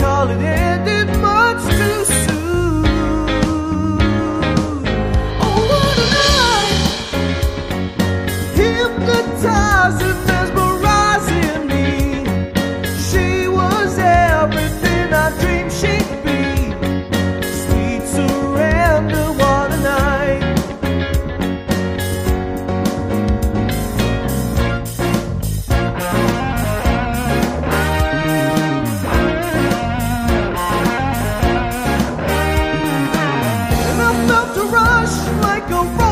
call it ending. go right.